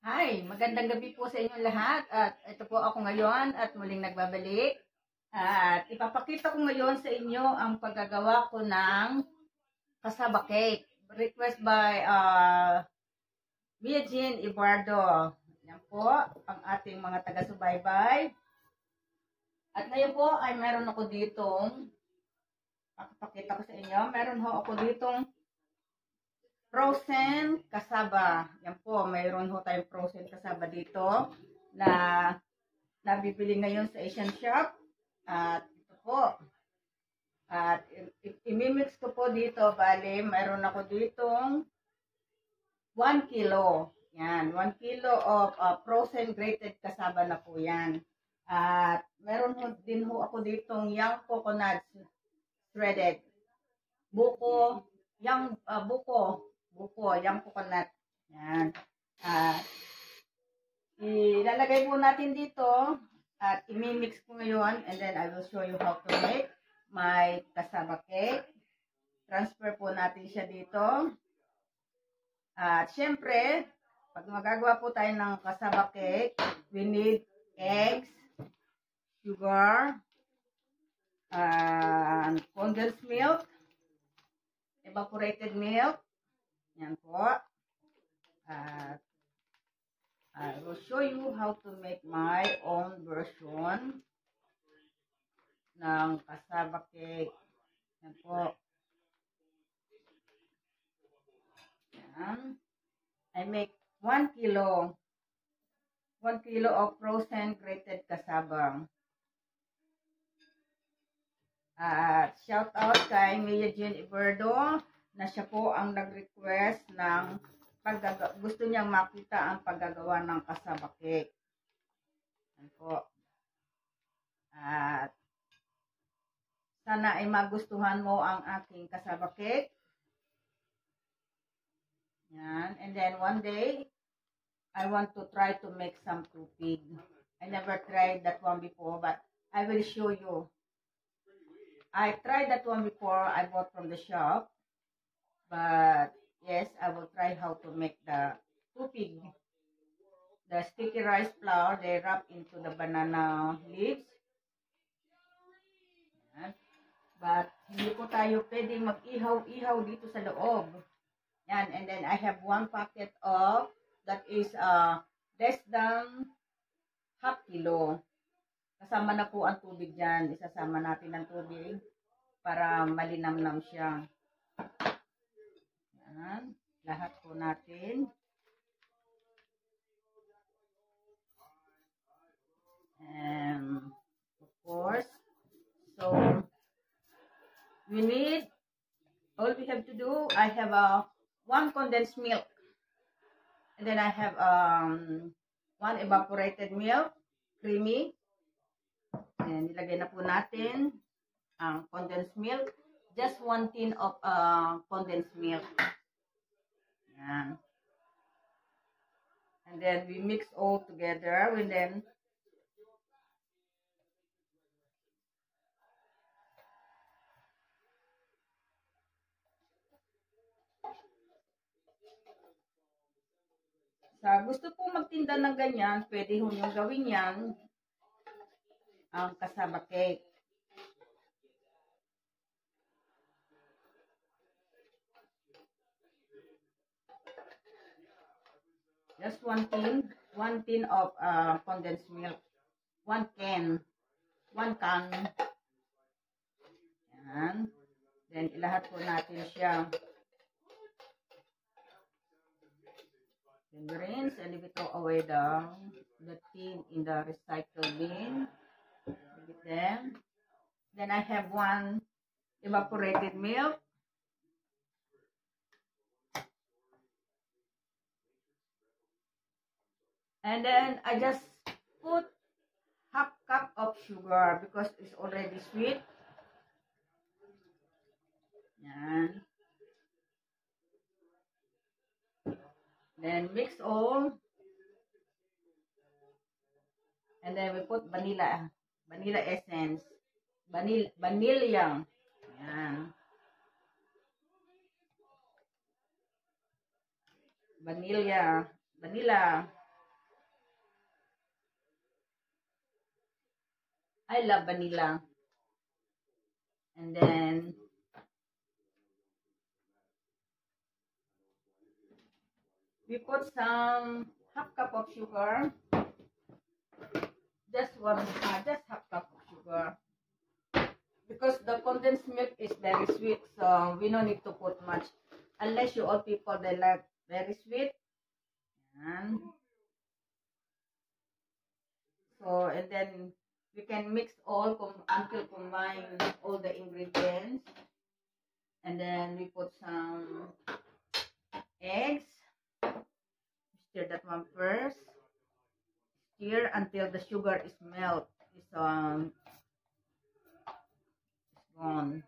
Hi, magandang gabi po sa inyong lahat. At ito po ako ngayon at muling nagbabalik. At ipapakita ko ngayon sa inyo ang paggagawa ko ng kasaba cake. Request by uh, Mia Jean Ibardo. Yan po ang ating mga taga-subaybay. At ngayon po ay meron ako ditong pakita ko sa inyo. Meron ho ako ditong frozen kasaba. Yan po, mayroon ho tayong frozen kasaba dito na nabibili ngayon sa Asian Shop. At ito po. At imimix ko po dito, bali, mayroon ako ditong 1 kilo. Yan, 1 kilo of uh, frozen grated kasaba na po yan. At meron ho, din ho ako ditong young coconuts shredded. Buko, young uh, buko, buko, yung coconut. Yan. At ilalagay po natin dito at imimix ko ngayon and then I will show you how to make my kasaba cake. Transfer po natin siya dito. At syempre, pag magagawa po tayo ng kasaba cake, we need eggs, sugar, uh, condensed milk, evaporated milk, yan po. At I will show you how to make my own version ng kasaba cake. Yan po. Yan. I make 1 kilo 1 kilo of frozen grated kasaba. At shout out kay Mia Jean Iberdo na siya po ang nag-request ng paggaga gusto niyang makita ang paggagawa ng kasaba cake. Yan po. At sana ay magustuhan mo ang aking kasaba cake. Yan. And then one day, I want to try to make some tupig. I never tried that one before, but I will show you. I tried that one before I bought from the shop. But yes, I will try how to make the tupig. The sticky rice flour, they wrap into the banana leaves. Yan. But hindi po tayo pwedeng mag-ihaw-ihaw dito sa loob. Yan, and then I have one packet of, that is uh, less than half kilo. Kasama na po ang tubig dyan. Isasama natin ang tubig para malinamnam siya. Yan. Lahat po natin. And of course, so we need, all we have to do, I have a one condensed milk. And then I have um, one evaporated milk, creamy. And nilagay na po natin ang condensed milk. Just one tin of uh, condensed milk. Yan. And then we mix all together and then Sa gusto po magtinda ng ganyan, pwede ho nyo gawin yan ang kasama cake. Just one tin, one tin of uh, condensed milk. One can. One can. Yan. Then, ilahat po natin siya. Then, rinse and leave it throw away the, the tin in the recycle bin. Leave it there. Then, I have one evaporated milk. And then I just put half cup of sugar because it's already sweet. Yan. Then mix all. And then we put vanilla, vanilla essence, vanilla, vanilla. Yan. Vanilla, vanilla. I love vanilla. And then, we put some half cup of sugar. Just one, uh, just half cup of sugar. Because the condensed milk is very sweet, so we don't need to put much. Unless you all people, they like very sweet. Yan. So, and then we can mix all until combine all the ingredients. And then we put some eggs. Stir that one first. Stir until the sugar is melt. Is um is gone.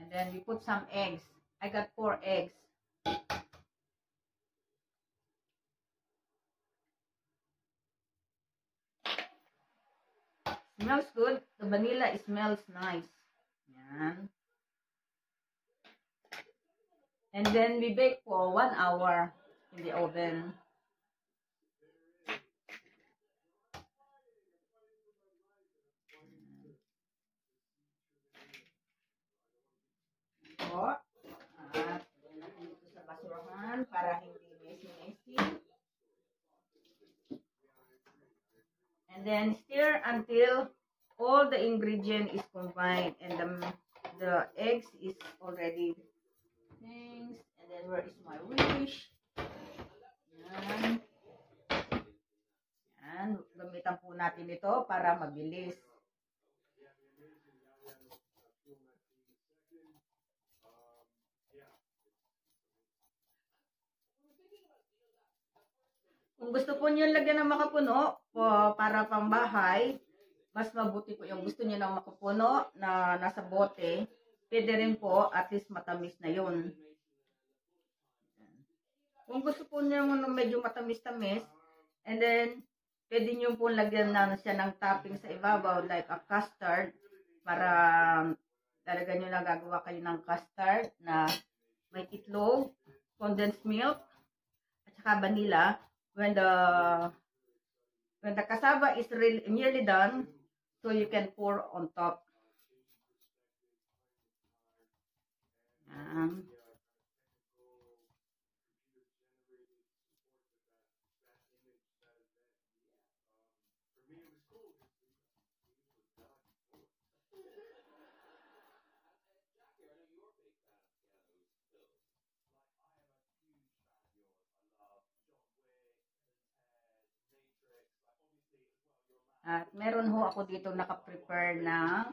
And then we put some eggs. I got four eggs. Smells good. The vanilla smells nice. Yan. And then we bake for one hour in the oven. Po. At basurahan para hindi messy-messy. And then stir until all the ingredient is combined and the the eggs is already things. And then where is my wish? Yan. Yan. Gamitan po natin ito para mabilis. Kung gusto po niyo lagyan ng makapuno po, para pambahay, mas mabuti po yung gusto niyo ng makapuno na nasa bote, pwede rin po at least matamis na yun. Kung gusto po niyo ng medyo matamis-tamis, and then pwede niyo po lagyan na siya ng topping sa ibabaw like a custard para talaga niyo na gagawa kayo ng custard na may itlog, condensed milk, at saka vanilla when the when the cassava is really, nearly done, so you can pour on top. Yan. At meron ho ako dito naka-prepare ng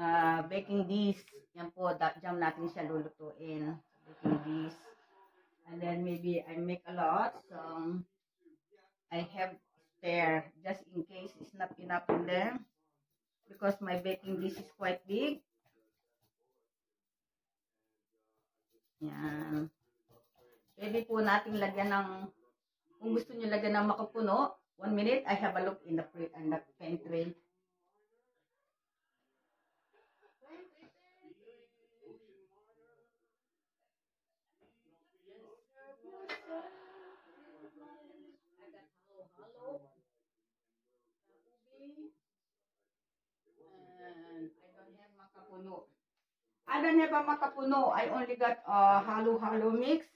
ah, baking dish. Yan po, jam natin siya lulutuin. Baking dish. And then maybe I make a lot. So, I have spare just in case it's not enough in there. Because my baking dish is quite big. Yan. Pwede po nating lagyan ng, kung gusto niyo lagyan ng makapuno, one minute, I have a look in the, in the pantry. I don't have a makapuno. I only got uh, halo-halo mix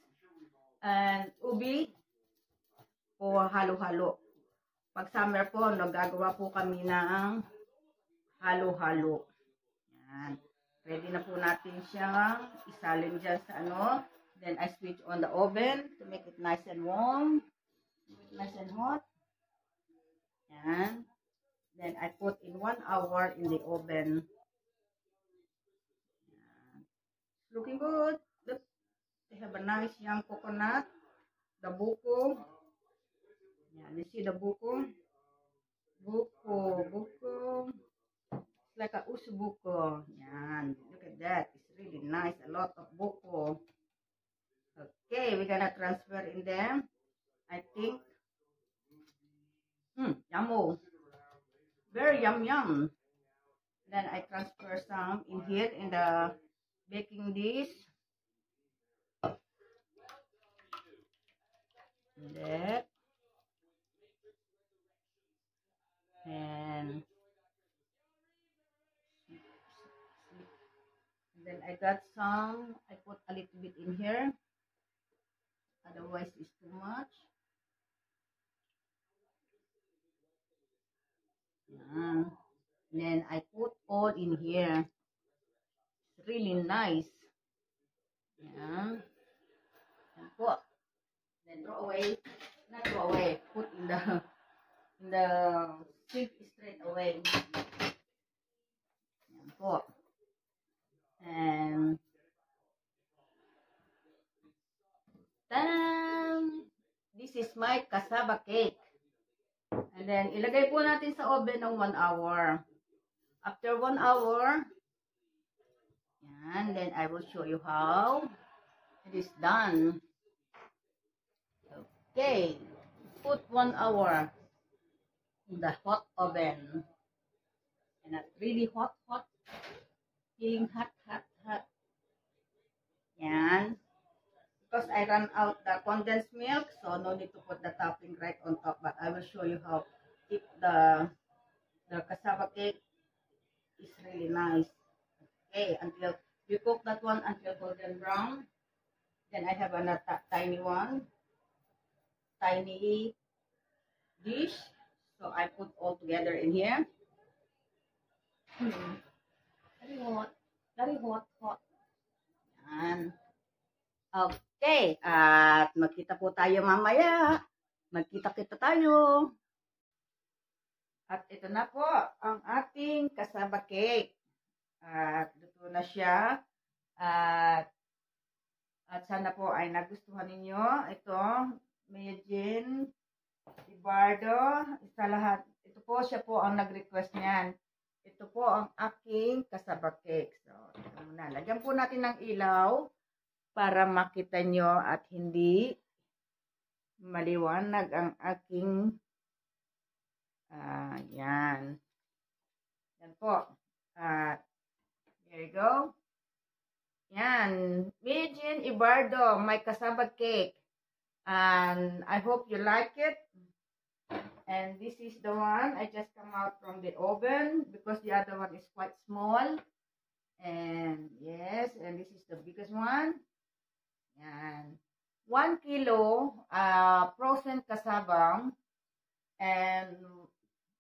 and ubi for halo-halo. Pag summer po, nagagawa po kami ng halo-halo. Yan. Ready na po natin siyang isalin dyan sa ano. Then I switch on the oven to make it nice and warm. Nice and hot. Yan. Then I put in one hour in the oven. Yan. Looking good. Look. They have a nice young coconut. The buko. Yan, you see the buko? Oh? Buko, oh, buko. Oh. It's like a usu buko. Yan, look at that. It's really nice. A lot of buko. Okay, we're gonna transfer in there. I think. Hmm, yummo. Very yum yum. Then I transfer some in here in the baking dish. That. And then I got some, I put a little bit in here. Otherwise, it's too much. Yan. Then I put all in here. It's really nice. Yan. Yan po. Then throw away. Not throw away. Put in the in the sink straight away. Yan po. And Tadam! This is my cassava cake. And then, ilagay po natin sa oven ng 1 hour. After 1 hour, yan, then I will show you how it is done. Okay, put 1 hour the hot oven. And not really hot, hot. Feeling hot, hot, hot. Yan. because I ran out the condensed milk, so no need to put the topping right on top. But I will show you how if the the cassava cake is really nice. Okay, until you cook that one until golden brown. Then I have another tiny one, tiny dish. So I put all together in here. Hmm. Very hot, very hot, hot. Yan. Okay, at magkita po tayo mamaya. Magkita-kita tayo. At ito na po ang ating kasaba cake. At luto na siya. At at sana po ay nagustuhan ninyo. Ito, Mayajin, Ibardo, isa lahat. Ito po, siya po ang nag-request niyan. Ito po ang aking kasaba cake. So, ito muna. Lagyan po natin ng ilaw para makita nyo at hindi maliwanag ang aking uh, yan. Yan po. Uh, there you go. Yan. Mijin Ibardo, my kasabad cake. And I hope you like it. And this is the one I just come out from the oven because the other one is quite small. And yes, and this is the biggest one. Yan. 1 kilo uh, frozen kasabang and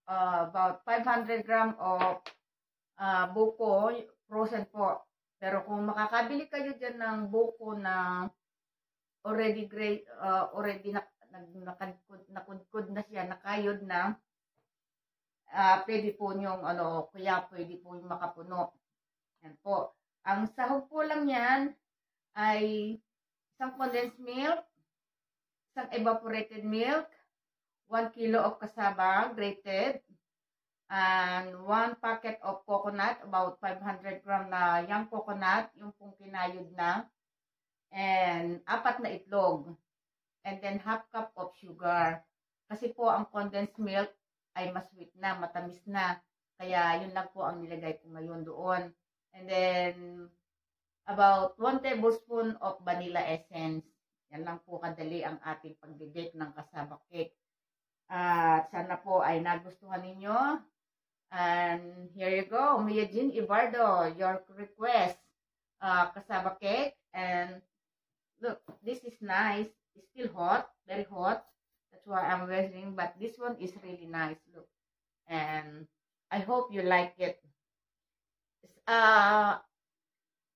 uh, about 500 gram of uh, buko, frozen po. Pero kung makakabili kayo dyan ng buko na already great, uh, already na, nakudkod, nakudkod na siya, nakayod na, uh, pwede po nyong, ano, kuya pwede po yung makapuno. Yan po. Ang sahog po lang yan ay isang condensed milk, isang evaporated milk, 1 kilo of cassava grated, and 1 packet of coconut, about 500 gram na young coconut, yung pong kinayod na, and apat na itlog, and then half cup of sugar. Kasi po ang condensed milk ay mas sweet na, matamis na. Kaya yun lang po ang nilagay ko ngayon doon. And then, about 1 tablespoon of vanilla essence. Yan lang po kadali ang ating pagdidate ng kasaba cake. At uh, sana po ay nagustuhan ninyo. And here you go, Miyajin Ibardo, your request. Uh, kasaba cake. And look, this is nice. It's still hot, very hot. That's why I'm wearing. But this one is really nice. Look. And I hope you like it. Uh,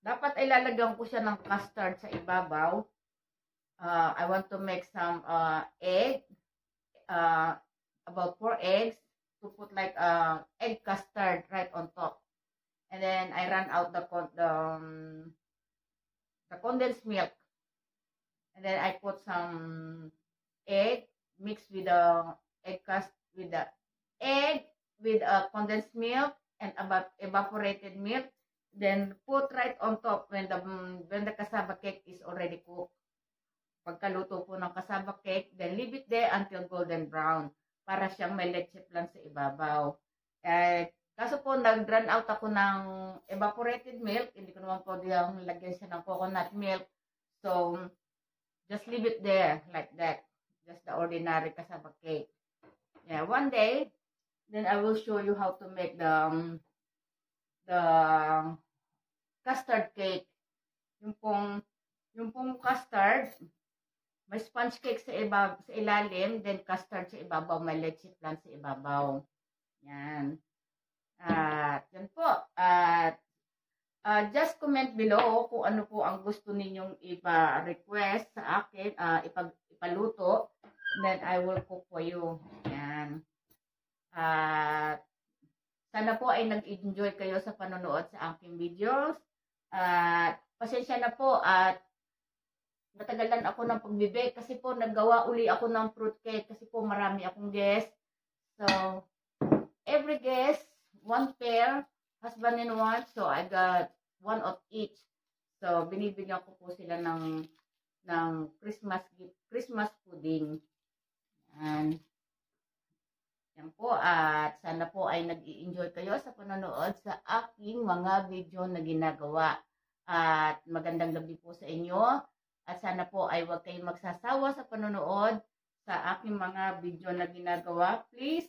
dapat ay ko siya ng custard sa ibabaw. Uh, I want to make some uh, egg, uh, about 4 eggs, to put like uh, egg custard right on top. And then I ran out the, the, um, the condensed milk. And then I put some egg mixed with the egg cust with the egg with a condensed milk and about evaporated milk Then put right on top when the when the cassava cake is already cooked. Pagkaluto po ng cassava cake, then leave it there until golden brown para siyang may leche plan sa ibabaw. Eh, kaso po nag-run out ako ng evaporated milk, hindi ko naman po diyang lagyan siya ng coconut milk. So, just leave it there like that. Just the ordinary cassava cake. Yeah, one day, then I will show you how to make the um, the custard cake. Yung pong yung pong custard, may sponge cake sa iba sa ilalim, then custard sa ibabaw, may leche flan sa ibabaw. Yan. At yan po. At uh, just comment below kung ano po ang gusto ninyong ipa-request sa akin, uh, ipag, ipaluto. Then I will cook for you. Yan. At sana po ay nag-enjoy kayo sa panonood sa aking videos. At pasensya na po at natagalan ako ng pagbibig kasi po naggawa uli ako ng fruit cake kasi po marami akong guest. So, every guest, one pair, husband and wife. So, I got one of each. So, binibigyan ko po sila ng ng Christmas gift, Christmas pudding. Yan. Yan po. At sana po ay nag-i-enjoy kayo sa panonood sa aking mga video na ginagawa. At magandang gabi po sa inyo. At sana po ay huwag kayong magsasawa sa panonood sa aking mga video na ginagawa. Please,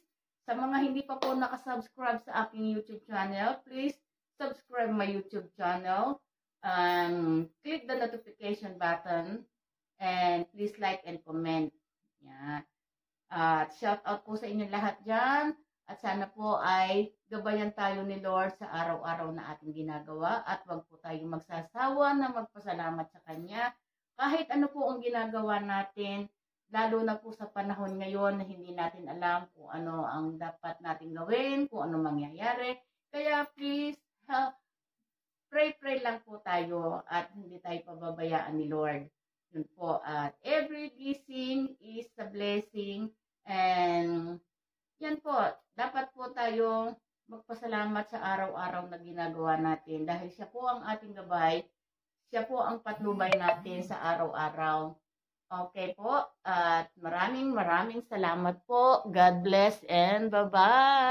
sa mga hindi pa po nakasubscribe sa aking YouTube channel, please subscribe my YouTube channel. Um, click the notification button and please like and comment. Yan. At shout out po sa inyo lahat dyan. At sana po ay gabayan tayo ni Lord sa araw-araw na ating ginagawa at wag po tayong magsasawa na magpasalamat sa Kanya kahit ano po ang ginagawa natin, lalo na po sa panahon ngayon na hindi natin alam kung ano ang dapat natin gawin, kung ano mangyayari. Kaya please, help, pray-pray lang po tayo at hindi tayo pababayaan ni Lord. Yun po. At every blessing is a blessing. And yan po, dapat po tayo magpasalamat sa araw-araw na ginagawa natin dahil siya po ang ating gabay siya po ang patnubay natin sa araw-araw. Okay po. At maraming maraming salamat po. God bless and bye-bye.